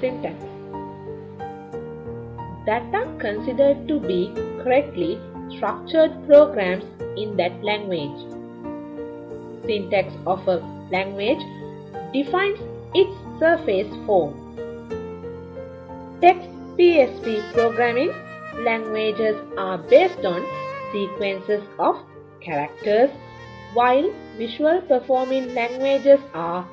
syntax. That are considered to be correctly structured programs in that language. Syntax of a language defines its surface form. Text PSP programming languages are based on sequences of characters while visual programming languages are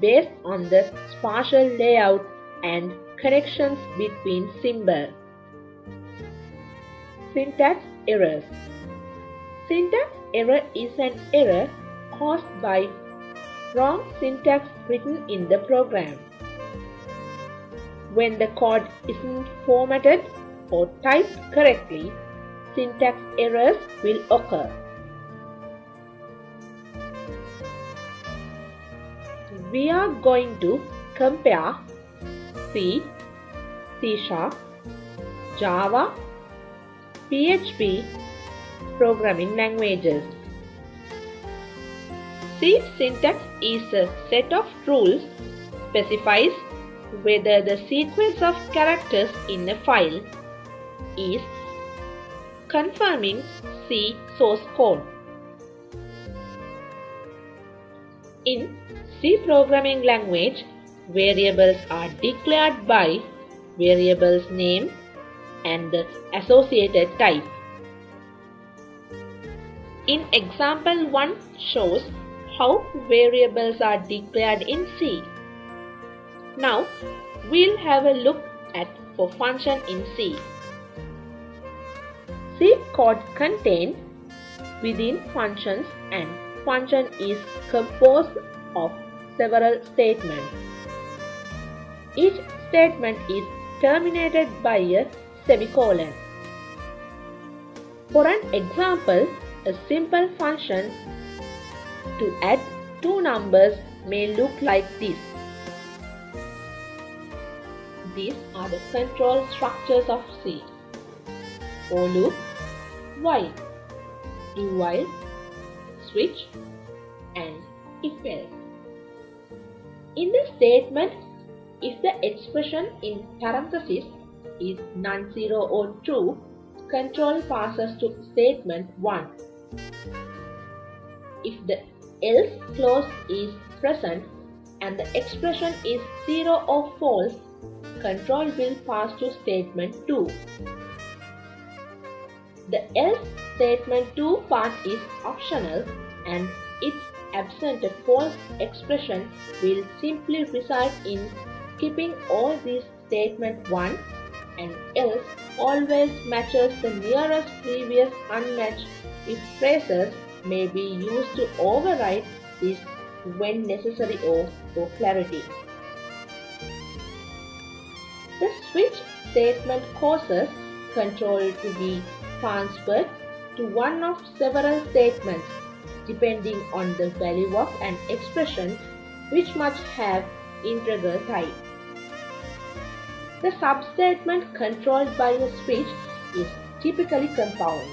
based on the spatial layout and connections between symbols. Syntax errors Syntax error is an error caused by wrong syntax written in the program. When the code isn't formatted or typed correctly, syntax errors will occur. We are going to compare C, C Sharp, Java, PHP programming languages. C syntax is a set of rules specifies whether the sequence of characters in a file is confirming C source code. In C programming language, variables are declared by variable's name and the associated type. In example 1 shows how variables are declared in C. Now we'll have a look at for function in C. C code contains within functions and function is composed of several statements. Each statement is terminated by a semicolon. For an example, a simple function to add two numbers may look like this. These are the control structures of C. For loop, while, do while, switch, and if else. In the statement, if the expression in parentheses is non-zero or oh true, control passes to statement 1. If the else clause is present and the expression is 0 or false, control will pass to statement 2. The else statement 2 part is optional and its absent false expression will simply result in skipping all these statement 1 and else always matches the nearest previous unmatched if phrases may be used to override this when necessary or for clarity. The switch statement causes control to be transferred to one of several statements depending on the value of an expression which must have integral type. The substatement controlled by a switch is typically compound.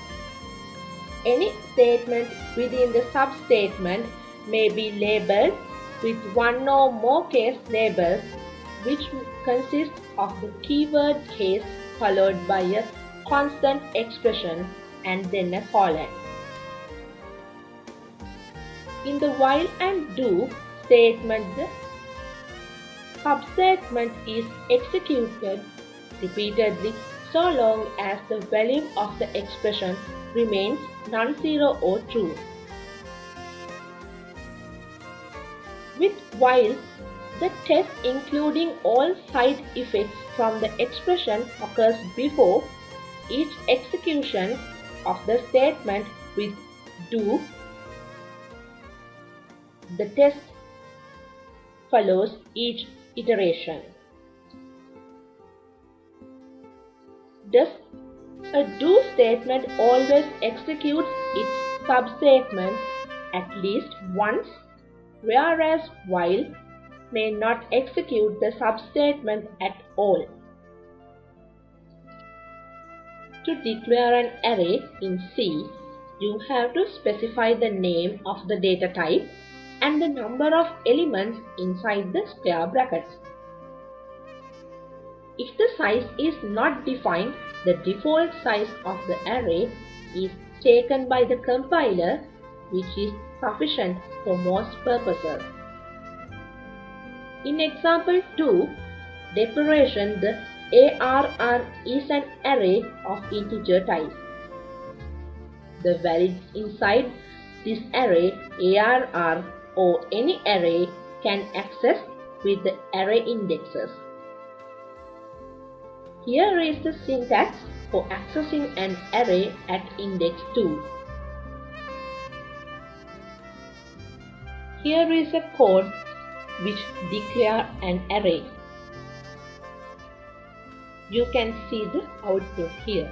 Any statement within the substatement may be labeled with one or more case labels which consist of the keyword case followed by a constant expression and then a colon. In the while and do statement, the substatement is executed repeatedly so long as the value of the expression remains non-zero or true. With while, the test including all side effects from the expression occurs before each execution of the statement with do the test follows each iteration. Does a do statement always executes its substatement at least once, whereas while may not execute the substatement at all. To declare an array in C, you have to specify the name of the data type and the number of elements inside the square brackets. If the size is not defined, the default size of the array is taken by the compiler which is sufficient for most purposes. In example 2, declaration the ARR is an array of integer type. The values inside this array ARR or any array can access with the array indexes. Here is the syntax for accessing an array at index 2. Here is a code which declare an array. You can see the output here.